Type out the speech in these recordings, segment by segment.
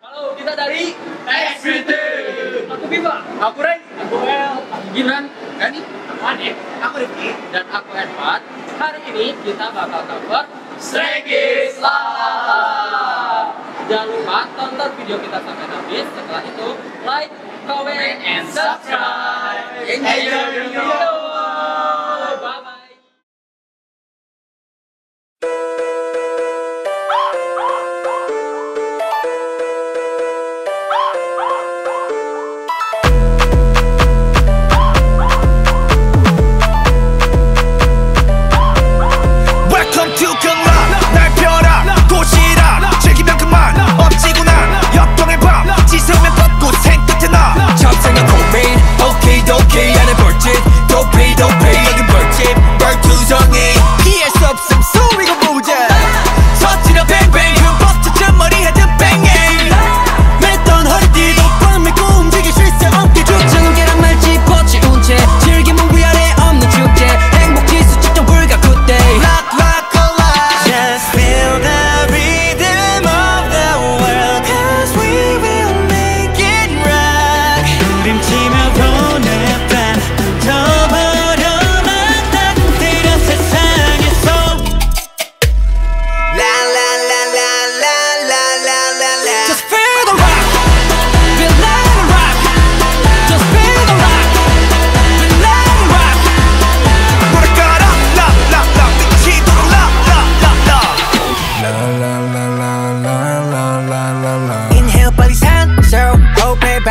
Halo, kita dari XBT. Aku Viva. Aku Ray. Aku El. Aku Ginan. Gani. Aku Ade. Aku Rifki. Dan aku Edward. Hari ini kita bakal cover Stregis Love. Jangan lupa tonton video kita sampai habis. Setelah itu, like, comment, and subscribe. Enjoy your video.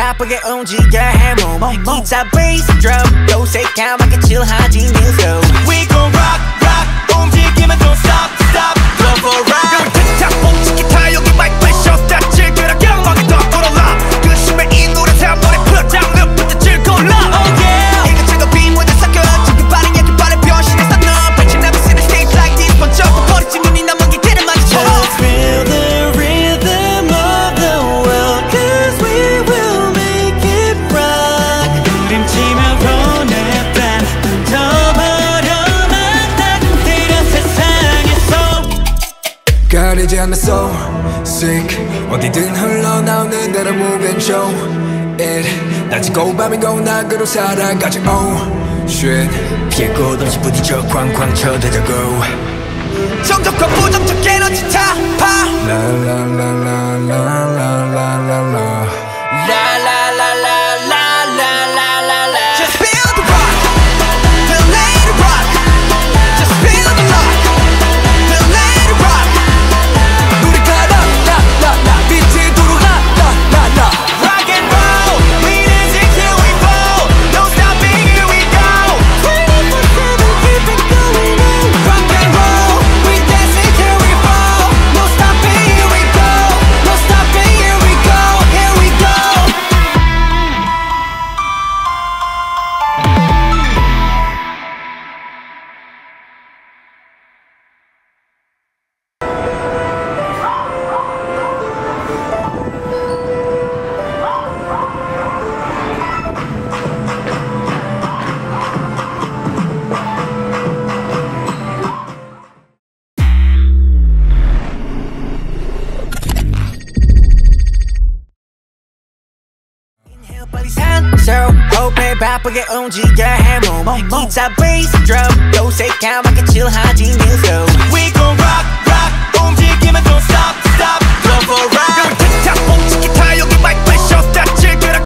바쁘게 움직여 해몸 기타 베이스 드럼 요새 까맣게 칠하지 뉴스 We gon' rock rock 움직이면 또 편이지 않아 so sick. 어디든 흘러나오는 대로 move and show. It. 낮이고 밤이고 나 그로 살아가지 oh. Shit. 피해 꽃 없이 부딪혀 쾅쾅 쳐대자고. 정적과 부정적 에너지 타파. Drum, don't sit down, I can chill, hide, genius, though.